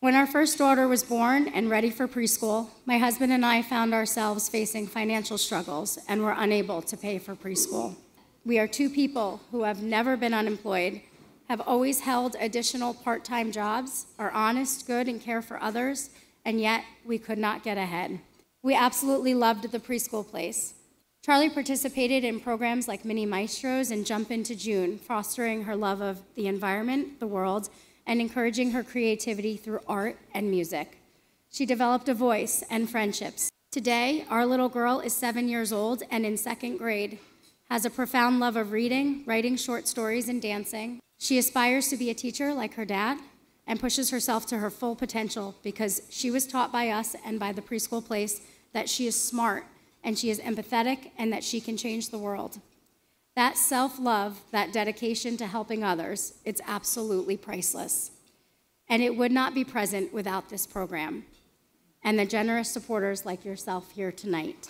When our first daughter was born and ready for preschool, my husband and I found ourselves facing financial struggles and were unable to pay for preschool. We are two people who have never been unemployed, have always held additional part time jobs, are honest, good, and care for others, and yet we could not get ahead. We absolutely loved the preschool place. Charlie participated in programs like Mini Maestros and Jump Into June, fostering her love of the environment, the world, and encouraging her creativity through art and music. She developed a voice and friendships. Today, our little girl is seven years old and in second grade, has a profound love of reading, writing short stories, and dancing. She aspires to be a teacher like her dad and pushes herself to her full potential because she was taught by us and by the preschool place that she is smart and she is empathetic and that she can change the world. That self love, that dedication to helping others, it's absolutely priceless. And it would not be present without this program and the generous supporters like yourself here tonight.